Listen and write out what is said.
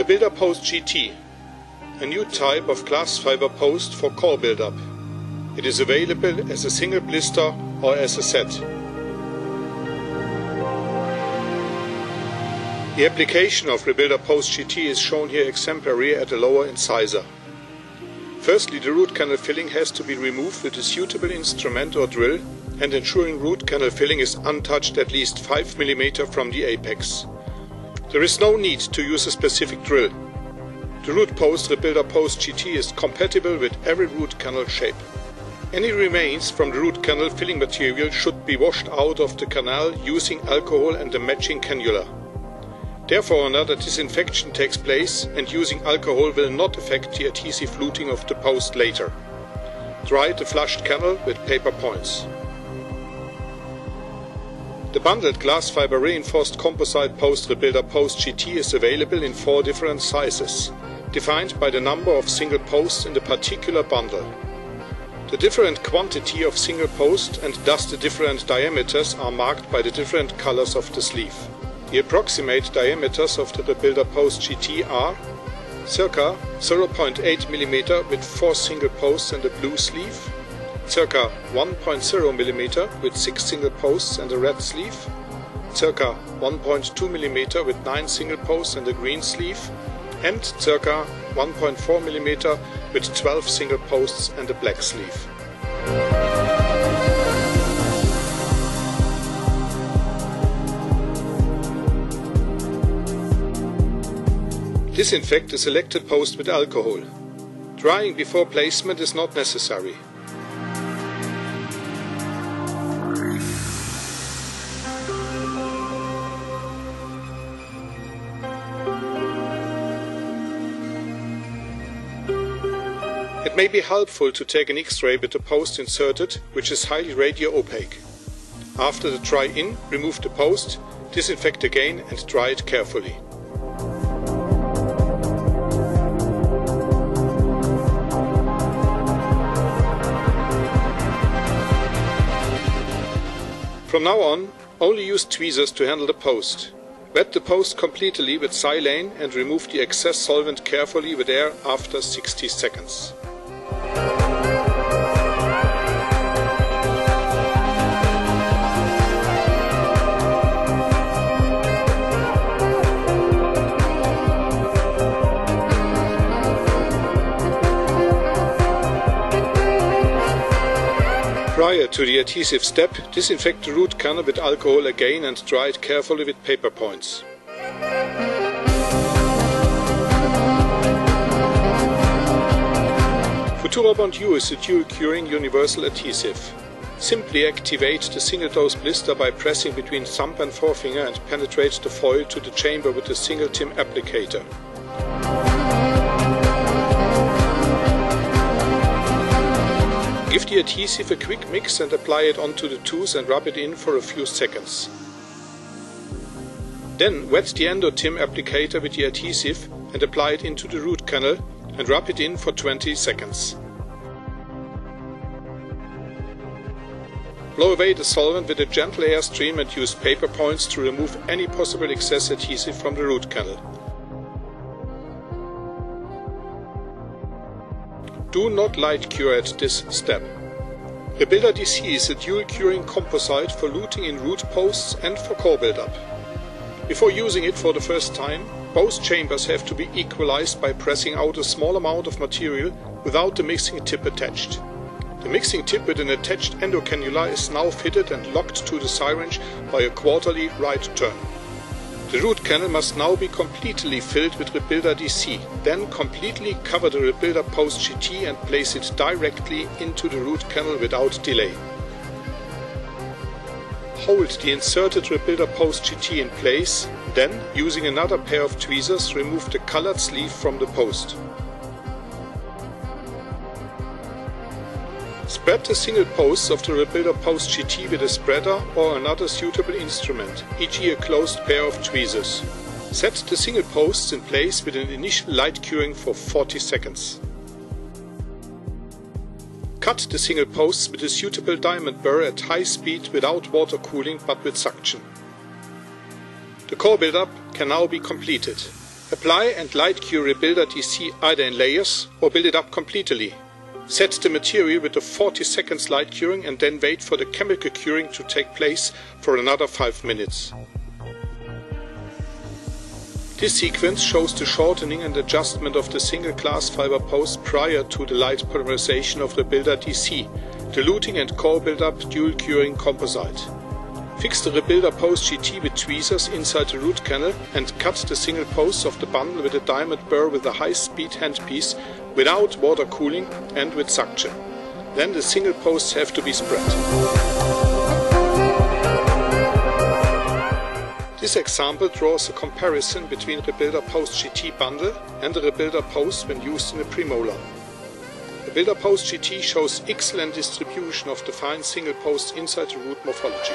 Rebilda Post GT, a new type of glass fiber post for core buildup. It is available as a single blister or as a set. The application of Rebilda Post GT is shown here exemplary at a lower incisor. Firstly, the root canal filling has to be removed with a suitable instrument or drill and ensuring root canal filling is untouched at least 5 mm from the apex. There is no need to use a specific drill. The root post Rebilda Post GT is compatible with every root canal shape. Any remains from the root canal filling material should be washed out of the canal using alcohol and a matching cannula. Therefore another disinfection takes place and using alcohol will not affect the adhesive luting of the post later. Dry the flushed canal with paper points. The bundled glass fiber reinforced composite post Rebilda post GT is available in four different sizes, defined by the number of single posts in the particular bundle. The different quantity of single posts and thus the different diameters are marked by the different colors of the sleeve. The approximate diameters of the Rebilda post GT are circa 0.8 mm with 4 single posts and a blue sleeve, circa 1.0 mm with 6 single posts and a red sleeve, circa 1.2 mm with 9 single posts and a green sleeve, and circa 1.4 mm with 12 single posts and a black sleeve. Disinfect the selected post with alcohol. Drying before placement is not necessary. May be helpful to take an X-ray with the post inserted, which is highly radio opaque. After the dry-in, remove the post, disinfect again and dry it carefully. From now on, only use tweezers to handle the post. Wet the post completely with silane and remove the excess solvent carefully with air after 60 seconds. Prior to the adhesive step, disinfect the root canal with alcohol again and dry it carefully with paper points. Futurabond U is a dual curing universal adhesive. Simply activate the single dose blister by pressing between thumb and forefinger and penetrate the foil to the chamber with a SingleTim applicator. The adhesive a quick mix and apply it onto the tooth and rub it in for a few seconds. Then wet the EndoTim applicator with the adhesive and apply it into the root canal and rub it in for 20 seconds. Blow away the solvent with a gentle airstream and use paper points to remove any possible excess adhesive from the root canal. Do not light cure at this step. Rebilda DC is a dual curing composite for luting in root posts and for core buildup. Before using it for the first time, both chambers have to be equalized by pressing out a small amount of material without the mixing tip attached. The mixing tip with an attached endocannula is now fitted and locked to the syringe by a quarterly right turn. The root canal must now be completely filled with Rebilda DC, then completely cover the Rebilda Post GT and place it directly into the root canal without delay. Hold the inserted Rebilda Post GT in place, then, using another pair of tweezers, remove the colored sleeve from the post. Spread the single posts of the Rebilda Post GT with a spreader or another suitable instrument, e.g. a closed pair of tweezers. Set the single posts in place with an initial light curing for 40 seconds. Cut the single posts with a suitable diamond burr at high speed without water cooling but with suction. The core buildup can now be completed. Apply and light cure Rebilda DC either in layers or build it up completely. Set the material with a 40 seconds light curing and then wait for the chemical curing to take place for another 5 minutes. This sequence shows the shortening and adjustment of the single glass fiber post prior to the light polymerization of Rebilda DC, diluting and core build-up dual curing composite. Fix the Rebilda post GT with tweezers inside the root canal and cut the single posts of the bundle with a diamond burr with a high-speed handpiece without water cooling and with suction. Then the single posts have to be spread. This example draws a comparison between Rebilda Post GT bundle and the Rebilda Post when used in a premolar. The Rebilda Post GT shows excellent distribution of the fine single posts inside the root morphology.